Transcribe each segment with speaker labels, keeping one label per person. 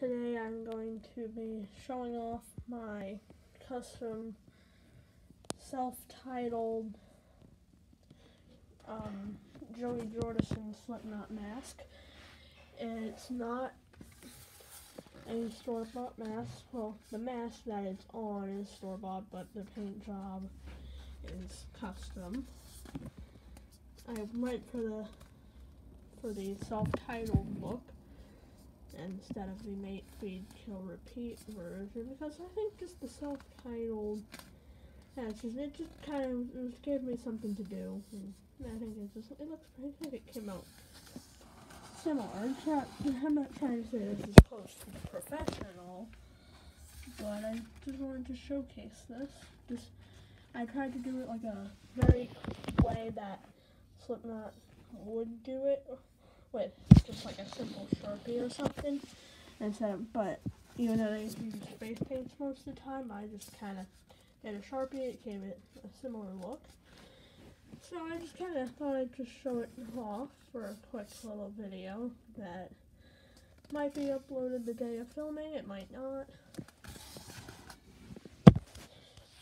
Speaker 1: today I'm going to be showing off my custom self-titled um, Joey Jordison Slipknot mask. It's not a store-bought mask. Well, the mask that it's on is store-bought, but the paint job is custom. I went for the for the self-titled look instead of the Mate Feed Kill Repeat version because I think just the self-titled yeah, it's just, it just kind of it just gave me something to do. And I think it just it looks pretty. I think it came out similar. It's not, I'm not trying to say this is close to professional, but I just wanted to showcase this. Just I tried to do it like a very way that Slipknot would do it with just like a simple Sharpie or something. Instead of, but even though they use face paints most of the time, I just kind of did a Sharpie. It gave it a similar look. So I just kind of thought I'd just show it off for a quick little video that might be uploaded the day of filming. It might not.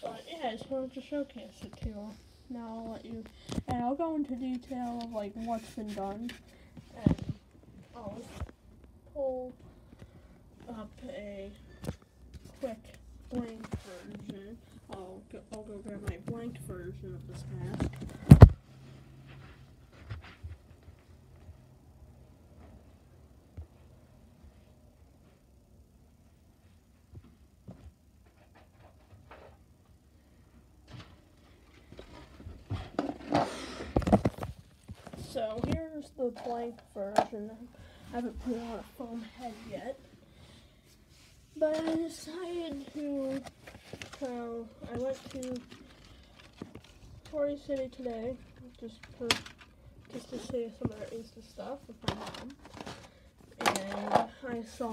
Speaker 1: But yeah, I just wanted to showcase it to you. Now I'll let you, and I'll go into detail of like what's been done and I'll pull up a quick blank version. I'll go, I'll go grab my blank version of this mask. So here's the blank version. I haven't put on a foam head yet. But I decided to, so I went to Party City today, just for, just to see some of their Insta stuff with my mom. And I saw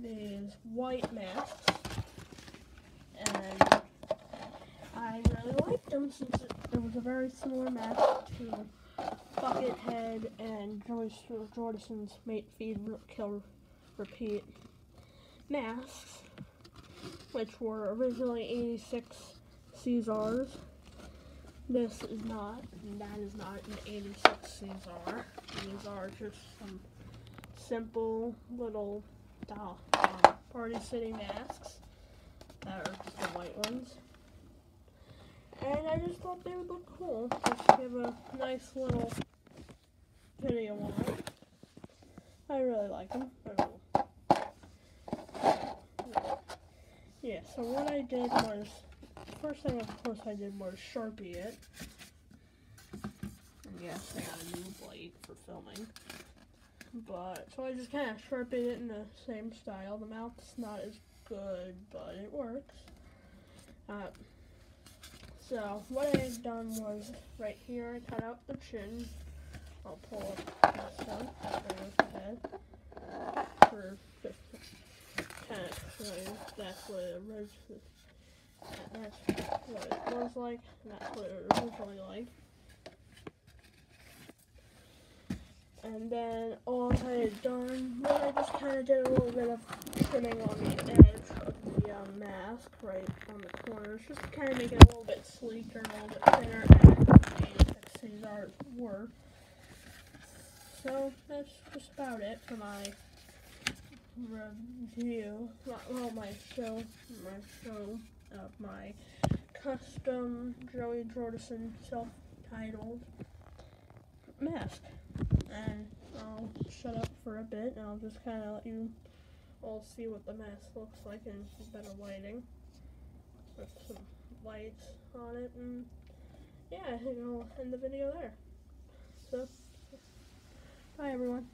Speaker 1: these white masks. And I really liked them since it, was a very similar mask to Buckethead and Joey Jordison's Mate Feed Kill Repeat masks, which were originally 86 Caesars. This is not, and that is not an 86 Caesar. These are just some simple little uh, Party City masks that are just the white ones. And I just thought they would look cool. Just give a nice little video on. I really like them. Yeah, so what I did was, first thing of course I did was Sharpie it. Yes, I got a new blade for filming. But, so I just kind of Sharpied it in the same style. The mouth's not as good, but it works. Uh, so, what I had done was, right here, I cut out the chin. I'll pull up the head, for kind of show that's what it originally, that's what it was like, that's what it originally like. And then all I had done, well, I just kind of did a little bit of trimming on the edge of the um, mask, right on the just to kind of make it a little bit sleeker and a little bit thinner as these art were. So that's just about it for my review, well, my show, my show of my custom Joey Jordison self-titled mask. And I'll shut up for a bit and I'll just kind of let you all see what the mask looks like in better lighting. With some lights on it and yeah, think I'll end the video there. So, bye everyone.